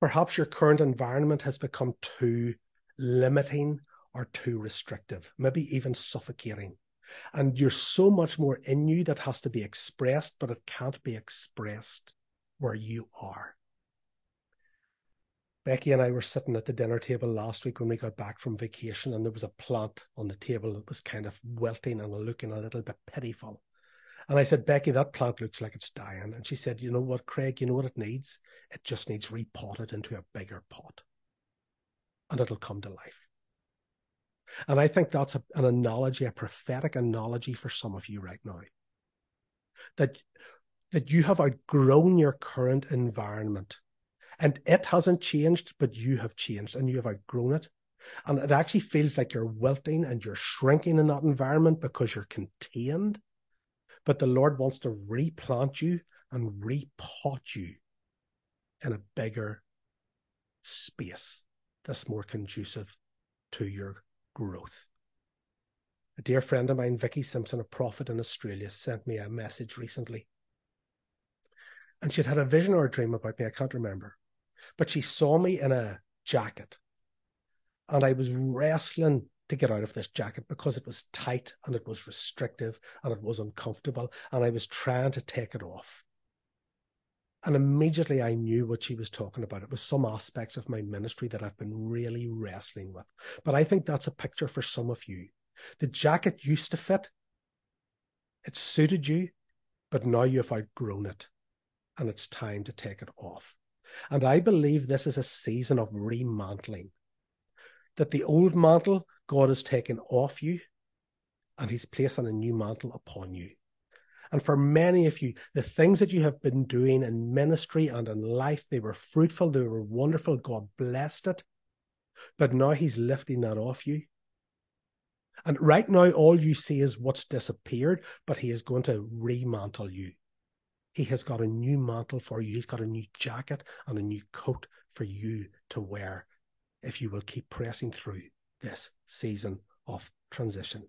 Perhaps your current environment has become too limiting or too restrictive, maybe even suffocating. And you're so much more in you that has to be expressed, but it can't be expressed where you are. Becky and I were sitting at the dinner table last week when we got back from vacation, and there was a plant on the table that was kind of wilting and looking a little bit pitiful. And I said, Becky, that plant looks like it's dying. And she said, You know what, Craig, you know what it needs? It just needs repotted into a bigger pot and it'll come to life. And I think that's a, an analogy, a prophetic analogy for some of you right now. That, that you have outgrown your current environment and it hasn't changed, but you have changed and you have outgrown it. And it actually feels like you're wilting and you're shrinking in that environment because you're contained but the Lord wants to replant you and repot you in a bigger space that's more conducive to your growth. A dear friend of mine, Vicky Simpson, a prophet in Australia, sent me a message recently. And she'd had a vision or a dream about me, I can't remember. But she saw me in a jacket. And I was wrestling to get out of this jacket because it was tight and it was restrictive and it was uncomfortable. And I was trying to take it off. And immediately I knew what she was talking about. It was some aspects of my ministry that I've been really wrestling with. But I think that's a picture for some of you. The jacket used to fit, it suited you, but now you've outgrown it and it's time to take it off. And I believe this is a season of remantling that the old mantle God has taken off you and he's placing a new mantle upon you. And for many of you, the things that you have been doing in ministry and in life, they were fruitful, they were wonderful. God blessed it. But now he's lifting that off you. And right now, all you see is what's disappeared, but he is going to remantle you. He has got a new mantle for you. He's got a new jacket and a new coat for you to wear if you will keep pressing through this season of transition.